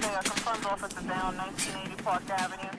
Bay, I confirmed officer down 1980 Park Avenue.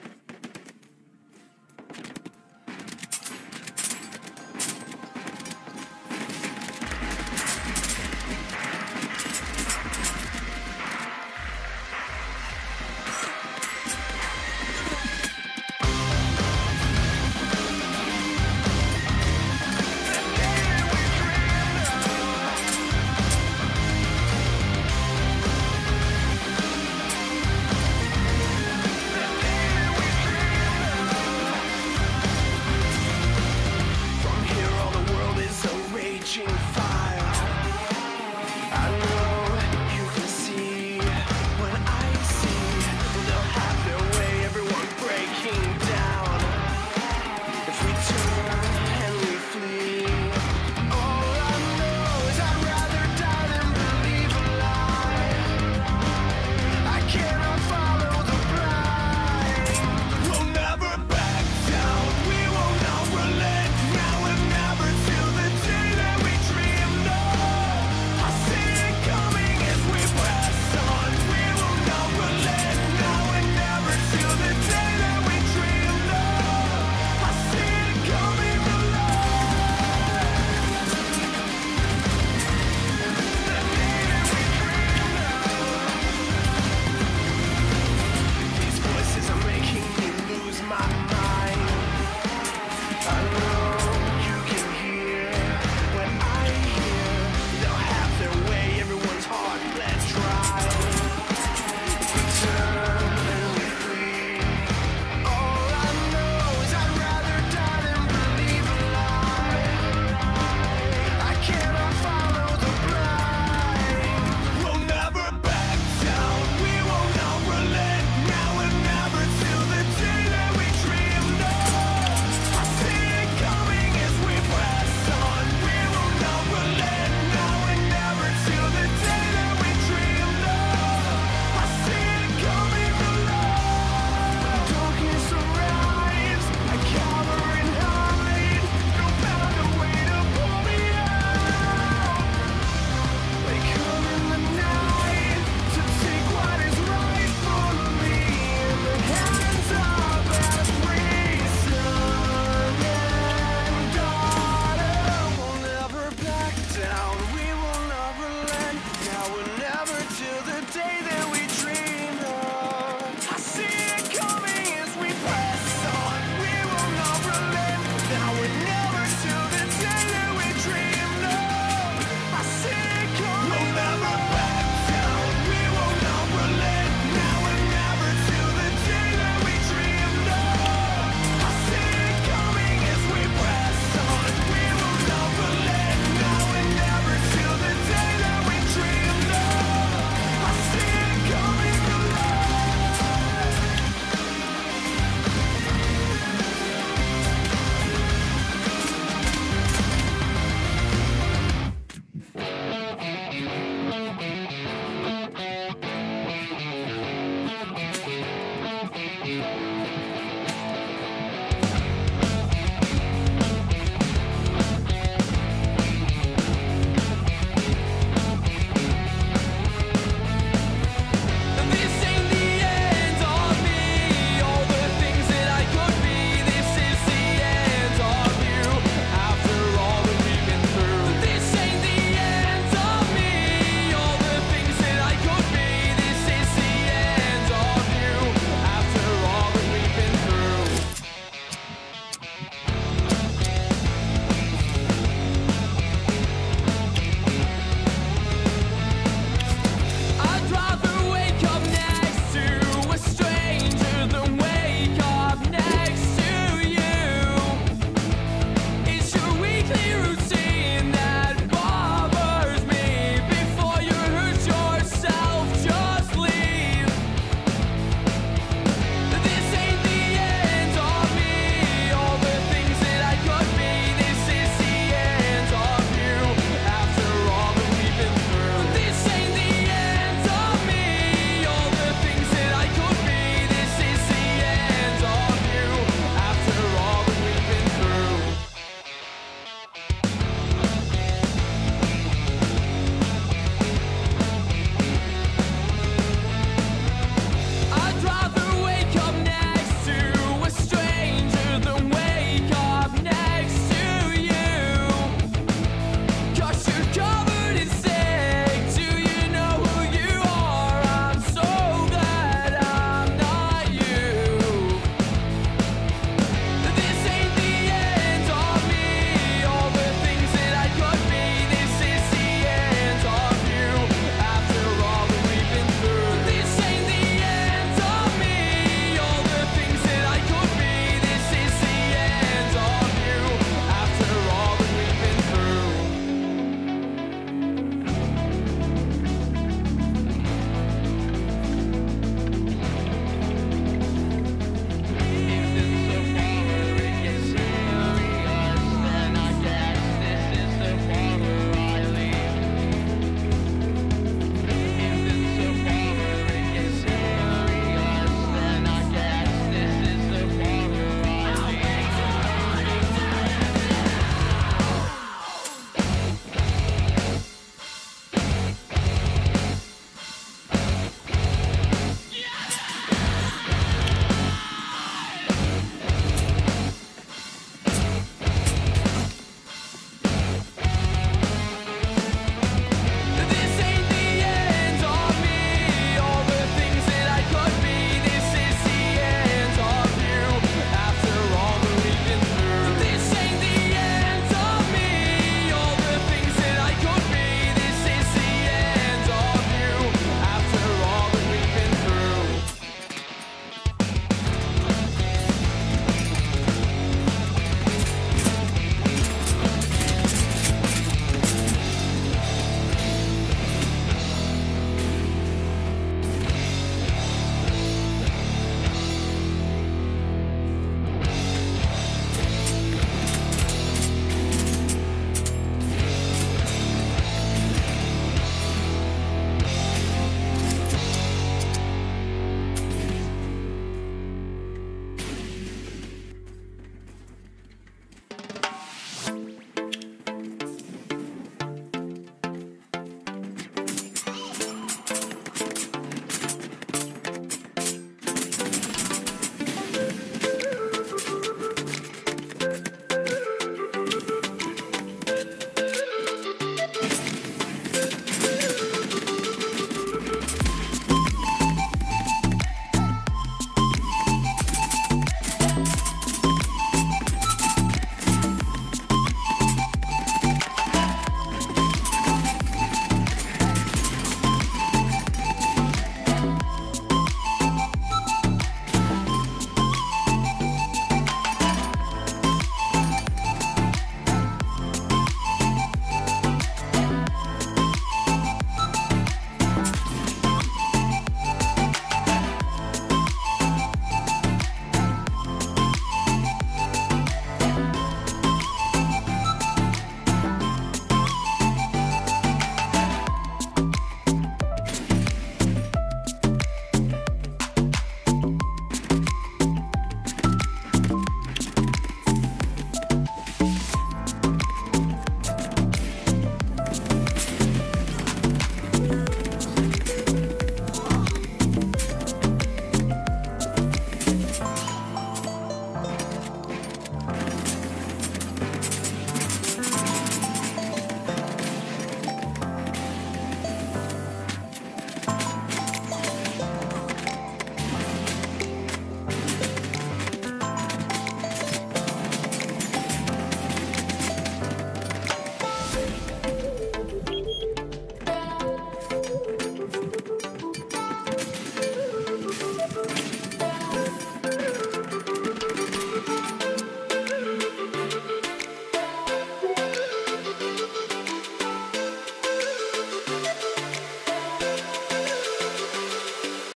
Bye.